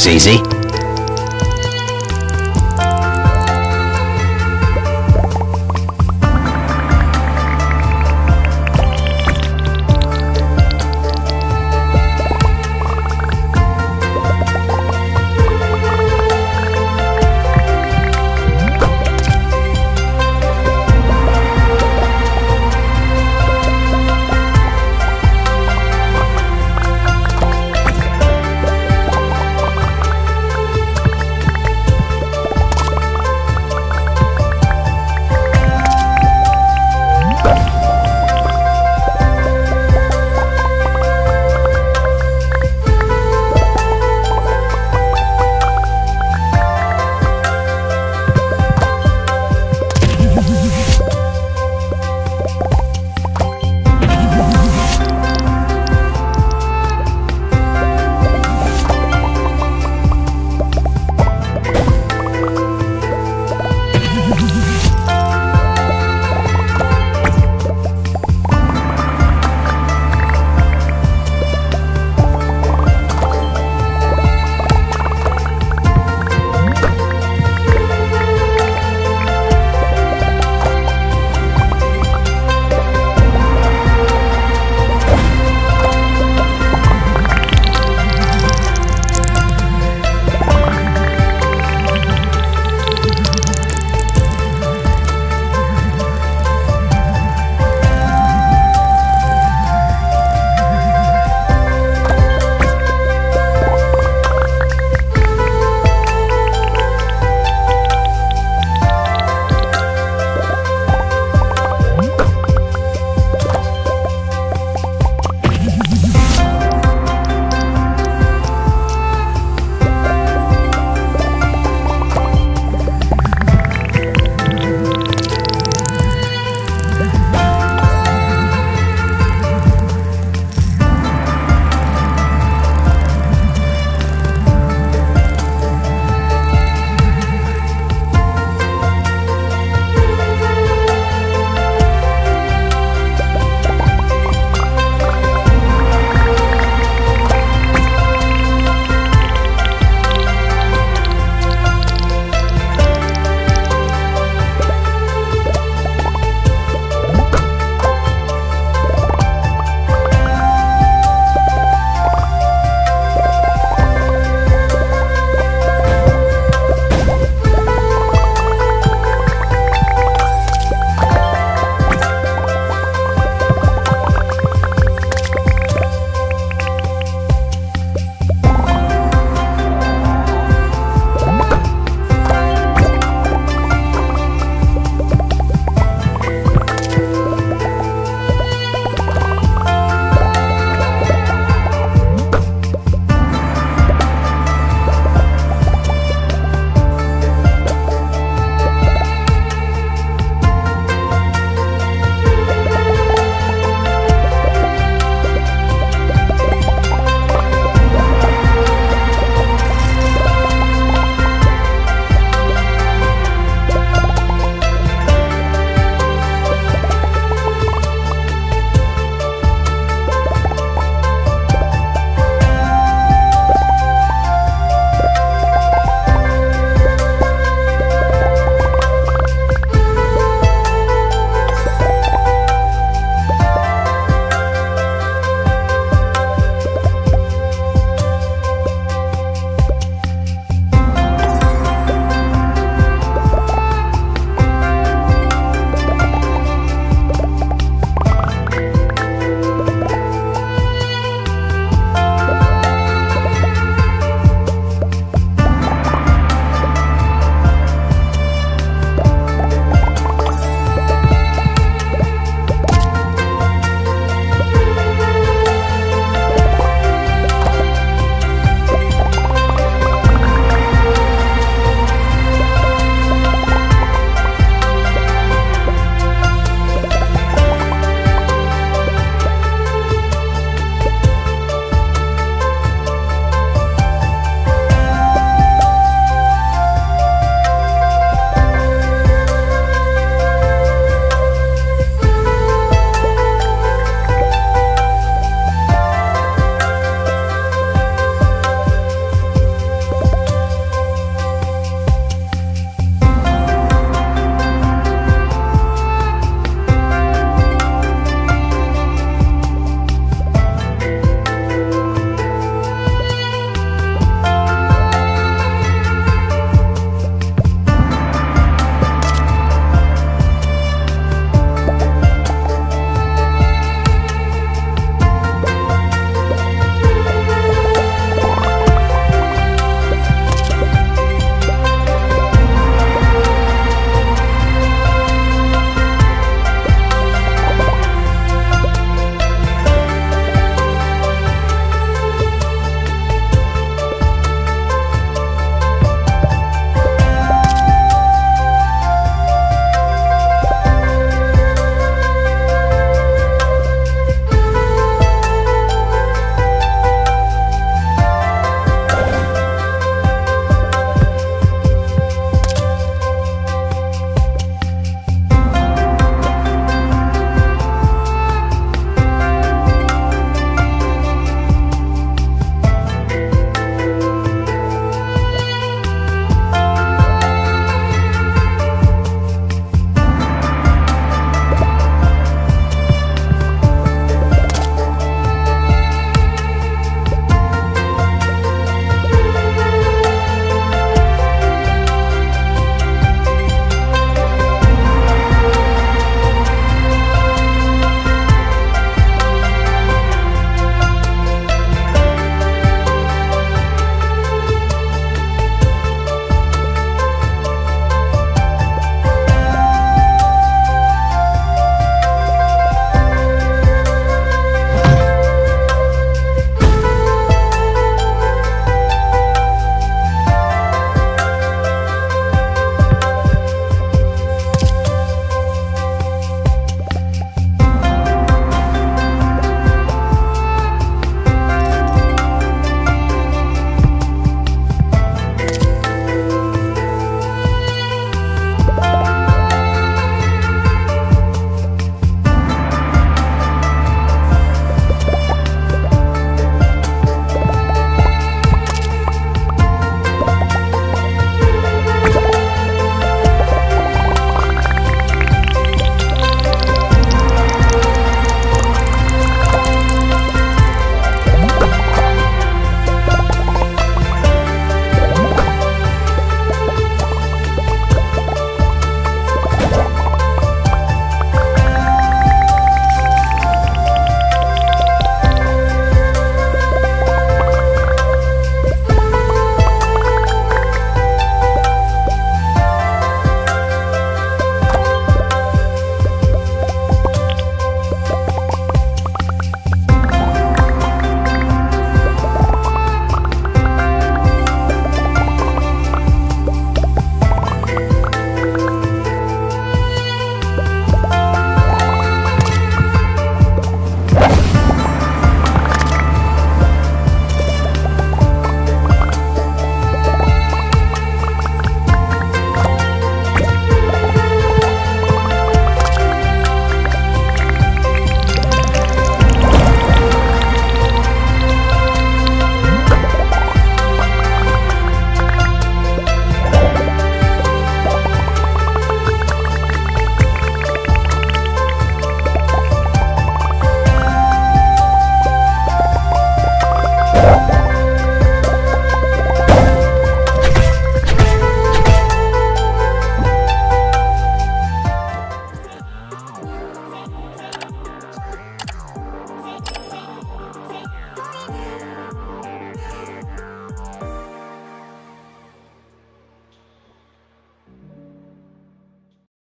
Was easy.